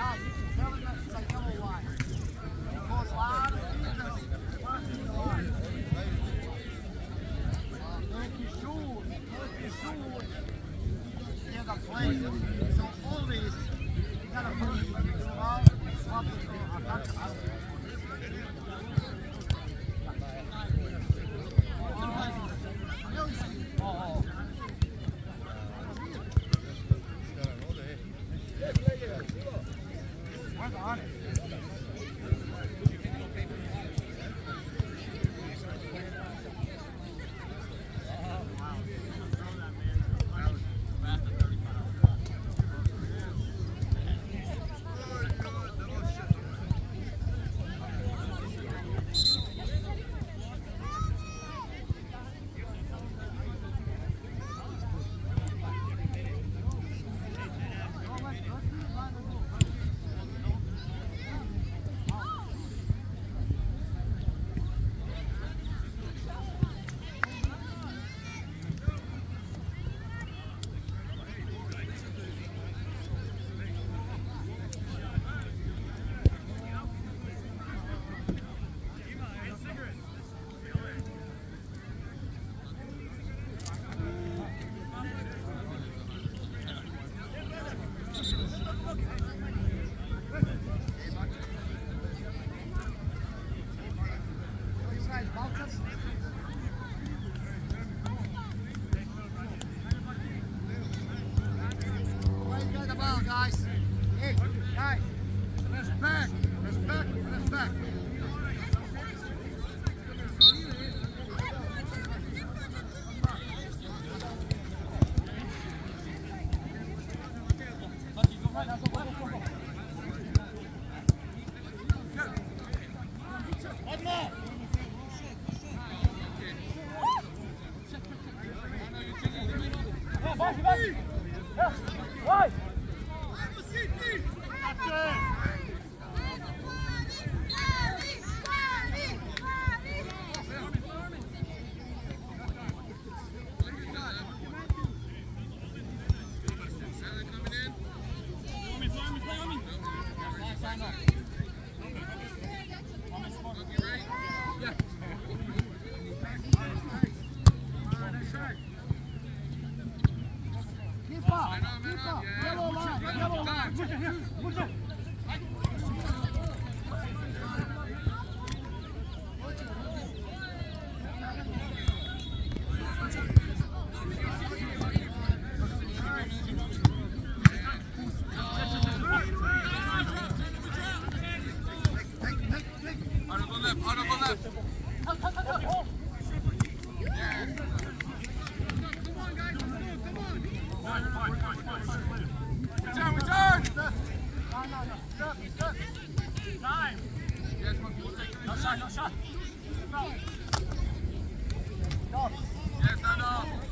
No, you can tell him that's a yellow line. guys. Hey, guys, let's back. Stop. Yes or no?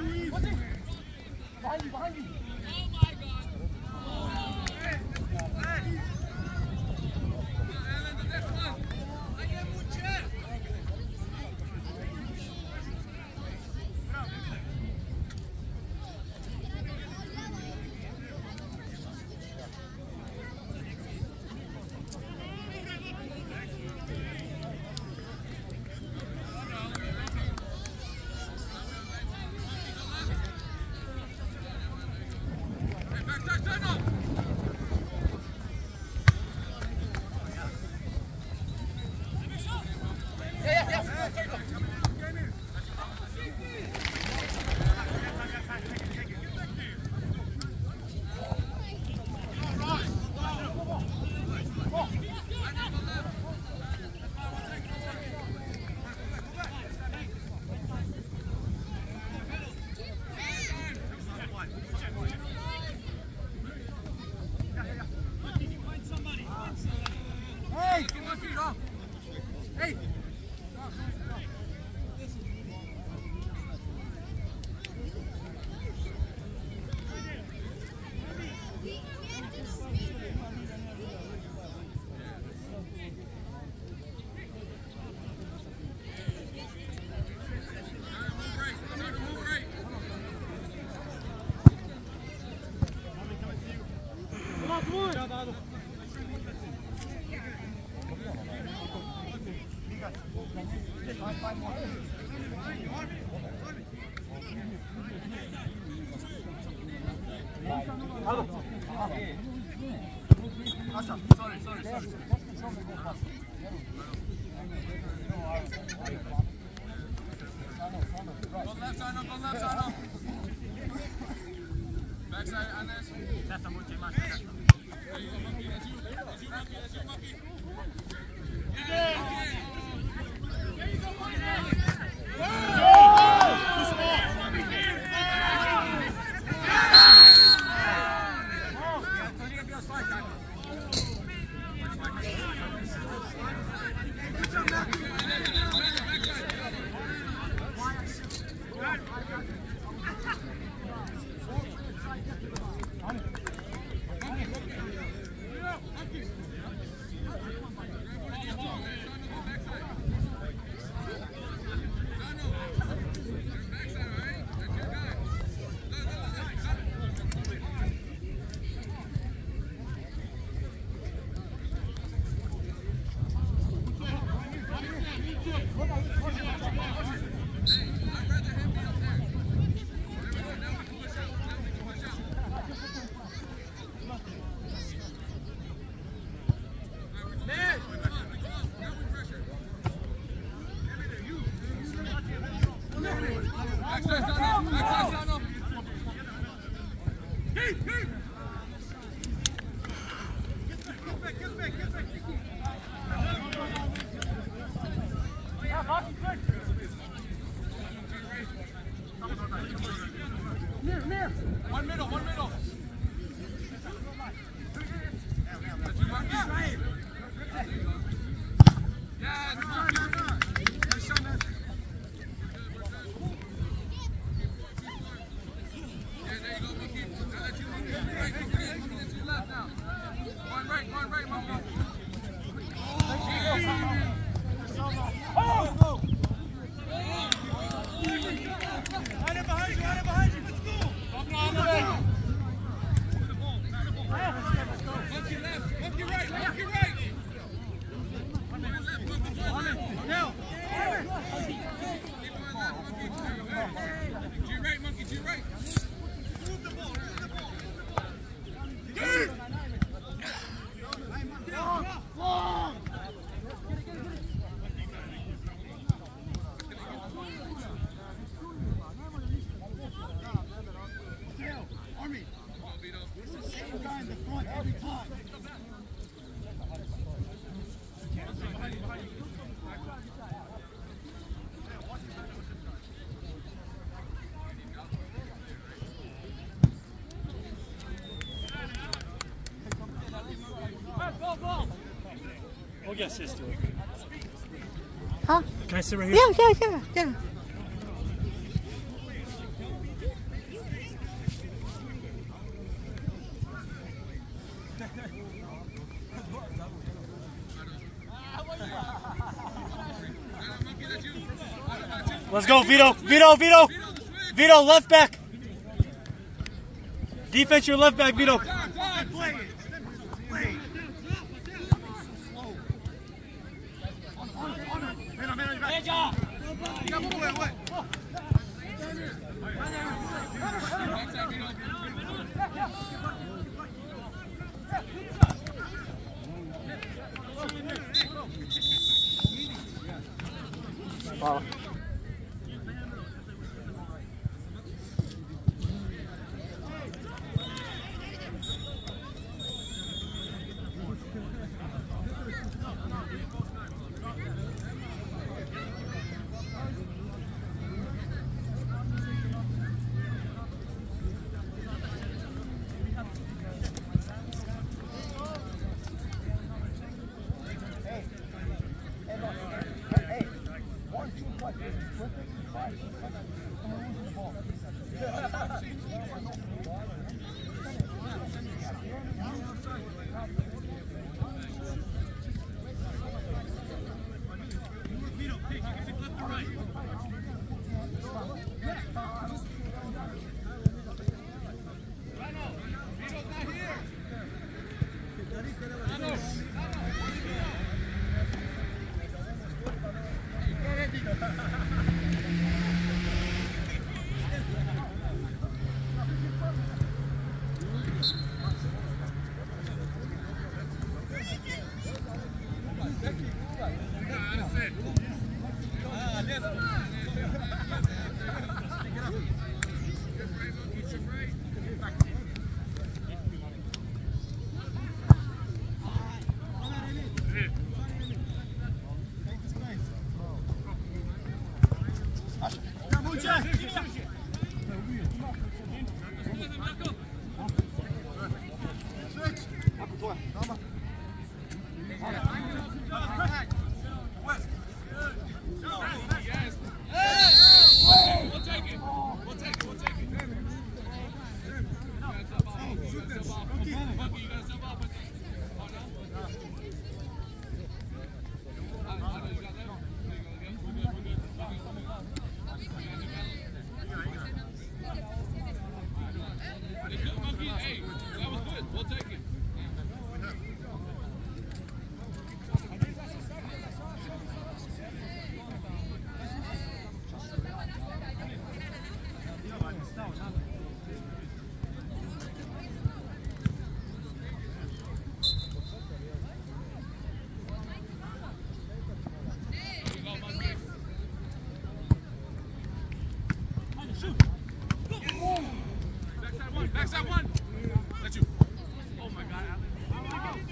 Oh, my. Hey, Yeah, to it. Huh? Can I sit right here? Yeah, yeah, yeah, yeah. Let's go, Vito. Vito, Vito. Vito, left back. Defense, your left back, Vito. 挂了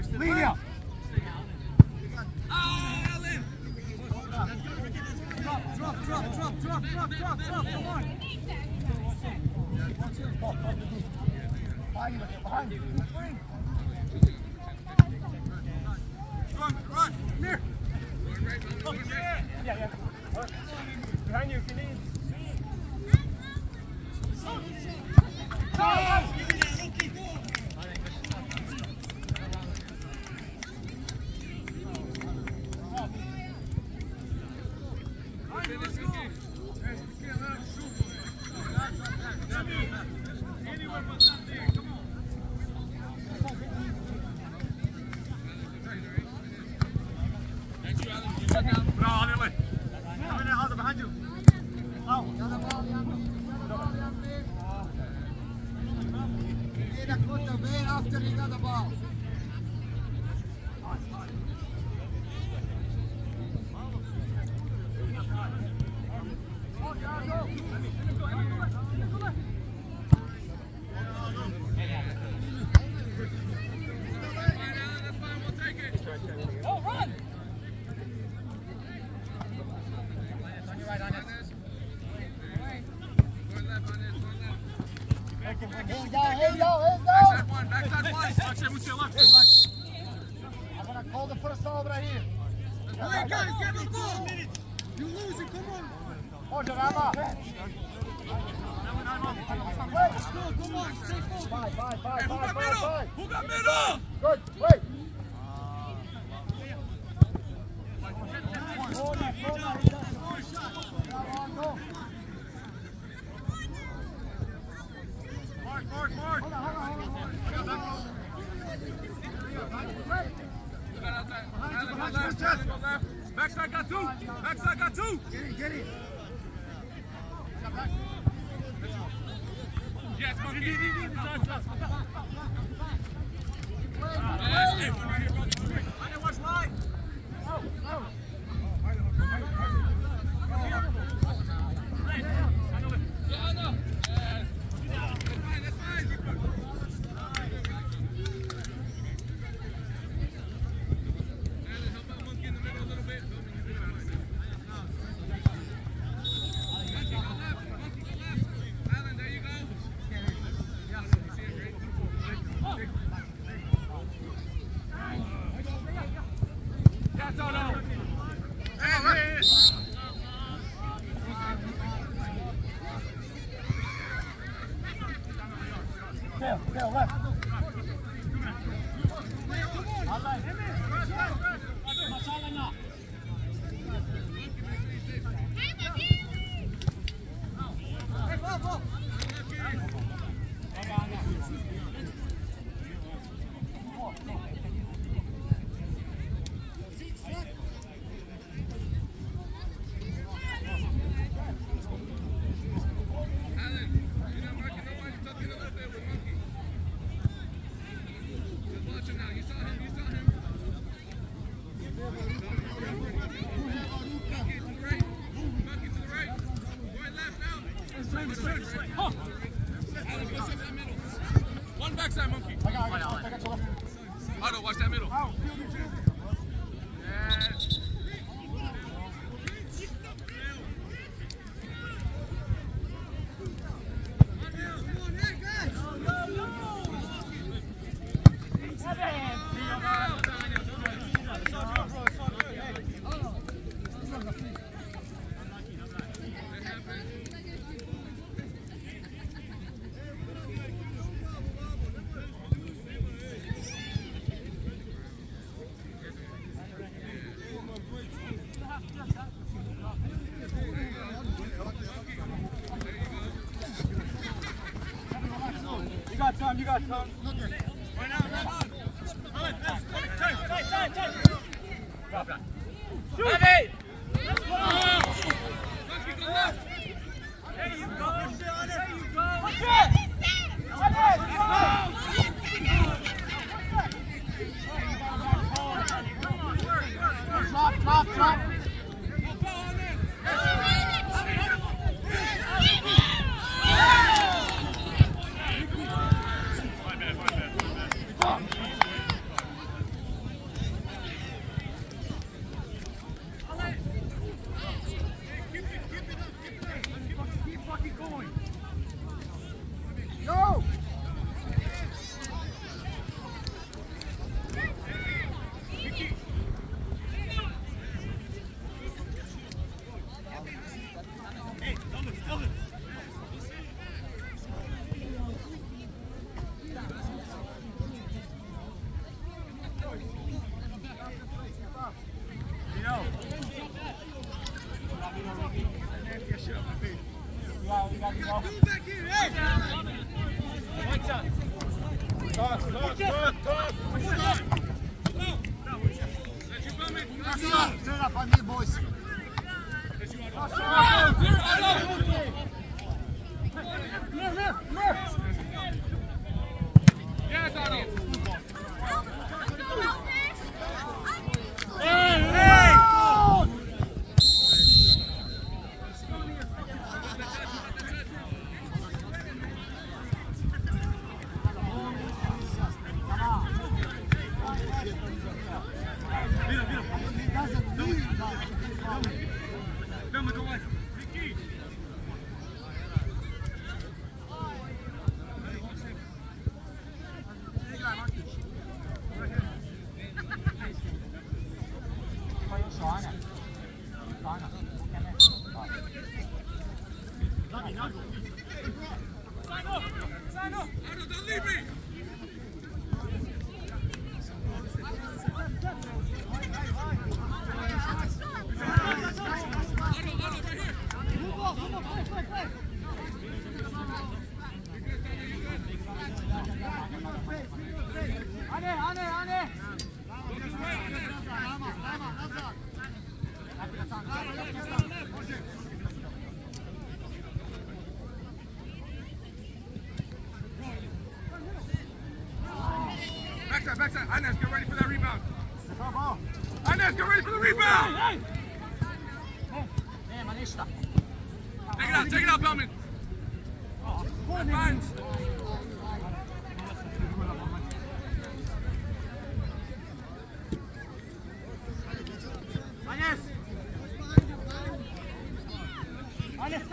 On. Behind you, behind you. Run, run, come here. Yeah, yeah. Behind you if you need. Schneider put the man after he got the ball. Let me go. got tons.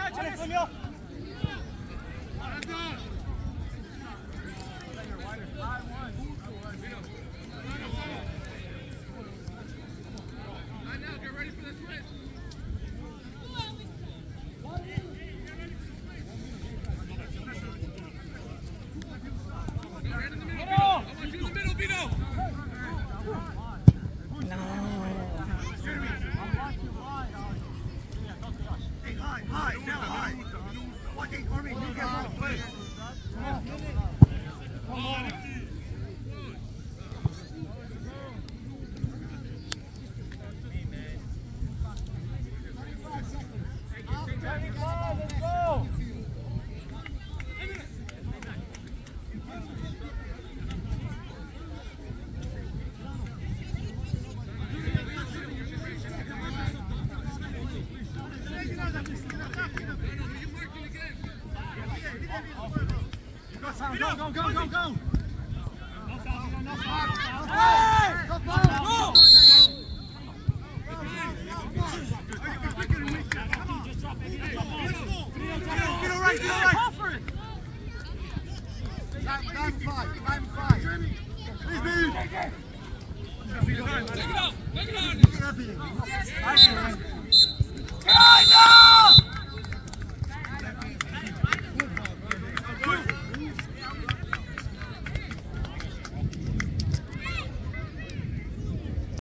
Anes, Anes, from you. Inez, get ready for the switch. Go right in the middle, Vito. I want you in the middle, Vito. Let's go. Go, go, go,